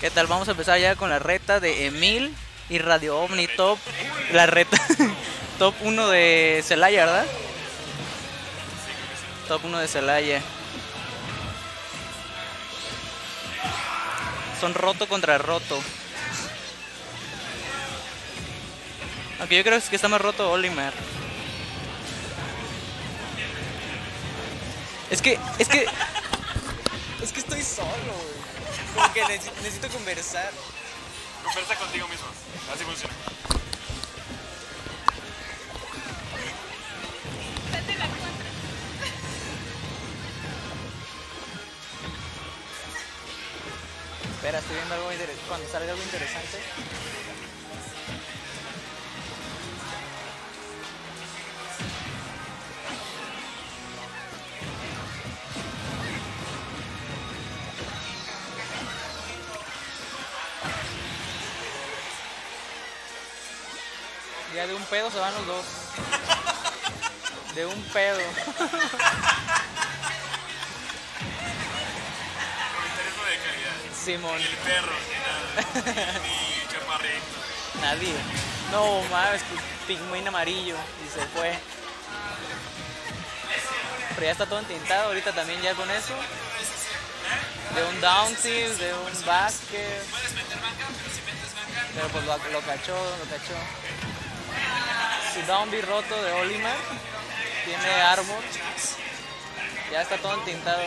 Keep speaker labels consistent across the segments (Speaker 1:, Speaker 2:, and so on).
Speaker 1: ¿Qué tal? Vamos a empezar ya con la reta de Emil y Radio Omni Top. La reta Top 1 de Celaya, ¿verdad? Top 1 de Celaya. Son roto contra roto. Aunque yo creo que está más roto Olimar. Es que, es que. Es que estoy solo, güey. Como que necesito, necesito conversar.
Speaker 2: Conversa contigo mismo. Así funciona.
Speaker 1: Espera, estoy viendo algo interesante. Cuando salga algo interesante. Ya de un pedo se van los dos. De un pedo. Simón.
Speaker 2: Ni el perro, ni nada. Ni chaparrito.
Speaker 1: Nadie. No mames, pues, pingüino amarillo. Y se fue. Pero ya está todo entintado ahorita también ya con eso. De un down tilt, de un basket. Pero pues lo, lo cachó, lo cachó. Su down B roto de Olimar. Tiene armor. Ya está todo entintado.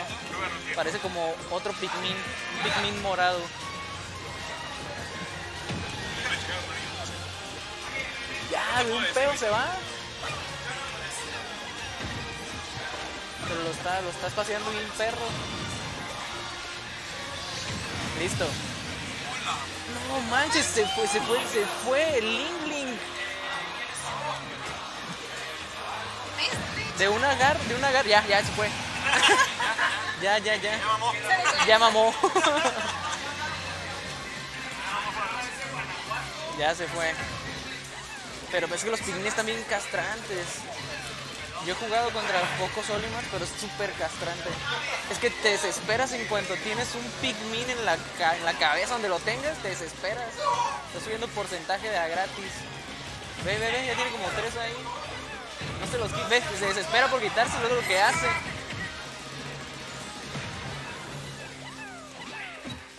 Speaker 1: Parece como otro Pikmin. Un Pikmin morado. Ya, de un pedo se va. Pero lo está, lo está espaciando bien perro. Listo. No manches, se fue, se fue, se fue el Ling De un agar, de un agar, ya, ya se fue. ya, ya, ya. Ya mamó. ya se fue. Pero es que los pigmines están bien castrantes. Yo he jugado contra pocos Olimar, pero es súper castrante. Es que te desesperas en cuanto tienes un pigmin en la, ca- en la cabeza donde lo tengas, te desesperas. Estás subiendo porcentaje de a gratis. Ve, ve, ve, ya tiene como tres ahí. Se los quita. Ve, se desespera por quitárselo, es lo que hace.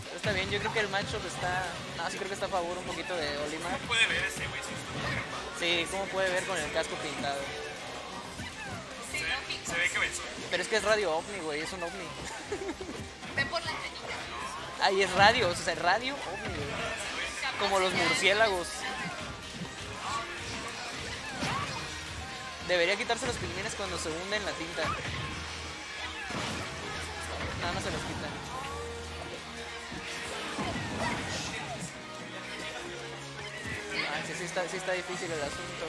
Speaker 1: Pero está bien, yo creo que el matchup está. No, sí creo que está a favor un poquito de Olimar.
Speaker 2: Puede ver ese, güey. sí,
Speaker 1: ¿cómo puede ver con el casco pintado?
Speaker 2: Se ve, se ve que besó.
Speaker 1: Pero es que es radio ovni, güey, es un ovni.
Speaker 3: Ve por la antenita.
Speaker 1: Ahí es radio, o sea, radio ovni, güey. Como los murciélagos. Debería quitarse los pigmines cuando se hunde en la tinta. Nada más se los quitan. Ay, sí, sí está, sí está difícil el asunto.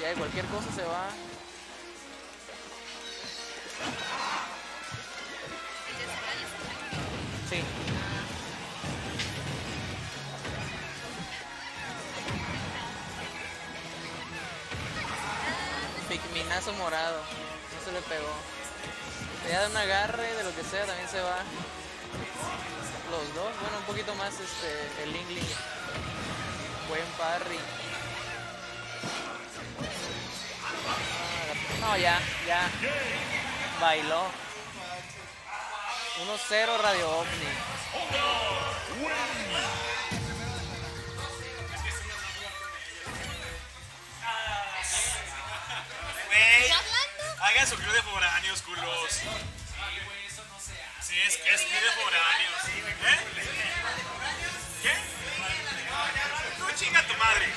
Speaker 1: Ya de cualquier cosa se va. Pigminazo morado. No se le pegó. Ya de un agarre, de lo que sea, también se va. Los dos, bueno, un poquito más este, el Lingling. Buen parry. No, ya, ya. Bailó. 1-0 Radio OVNI.
Speaker 2: Güey, hagan su club de foráneos, culos. Sí, es, es club de foráneos. ¿Eh? ¿Qué? Tú chinga tu madre.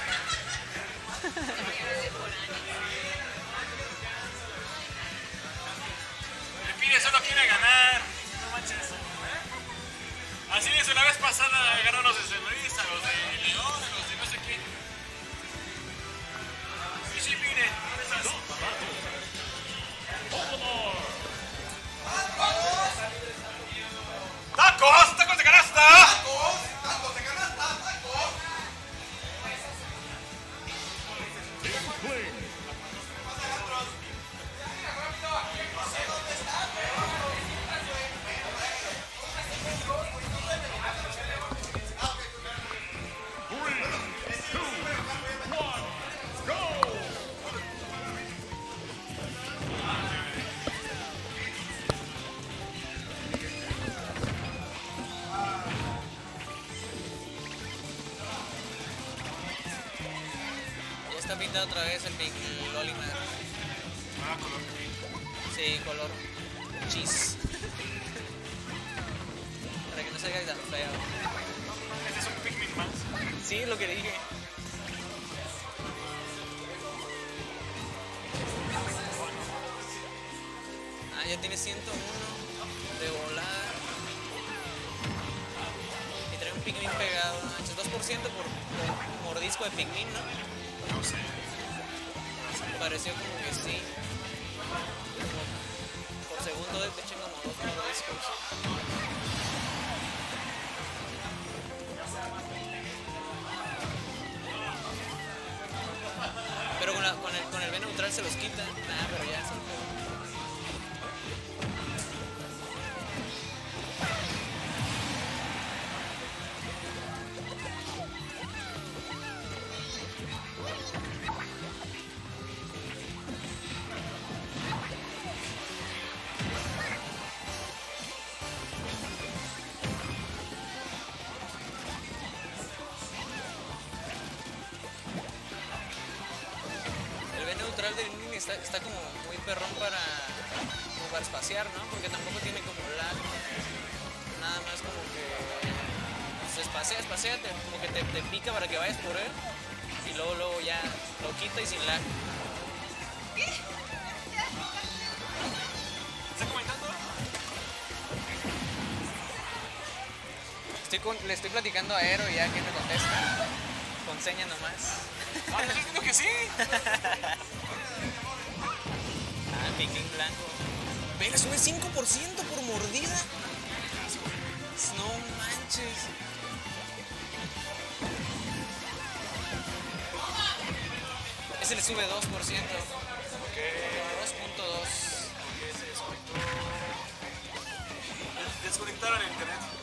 Speaker 2: El Pire solo quiere ganar. No manches. Así es, la vez pasada ganaron los de los de León, los
Speaker 1: está pintado otra vez el, el Olimar.
Speaker 2: Ah, color.
Speaker 1: Sí, color cheese. Para que no se vea tan feo.
Speaker 2: Este es un Pikmin más.
Speaker 1: Sí, lo que dije. Ah, ya tiene 101 de volar. Y trae un Pikmin pegado, ¿no? manches, 2% por, por mordisco de Pikmin, ¿no?
Speaker 2: No sé.
Speaker 1: Pareció como que sí. Por segundo de hecho como dos mordiscos. Pero con, el, con el B neutral se los quita. Ah, pero ya sí. El B neutral del Mini está, está como muy perrón para, como para espaciar, ¿no? Porque tampoco tiene como lag. Nada más como que se espacea, espacea, te- como que te, te pica para que vayas por él. Y luego, luego ya lo quita y sin lag.
Speaker 2: ¿Está comentando?
Speaker 1: Estoy con- le estoy platicando a Aero y ya que me contesta. Con seña nomás.
Speaker 2: Ah, diciendo que sí.
Speaker 1: Pikmin blanco. Ve, le sube 5% por mordida. No manches. Ese le sube 2%. 2.2.
Speaker 2: Desconectaron el internet.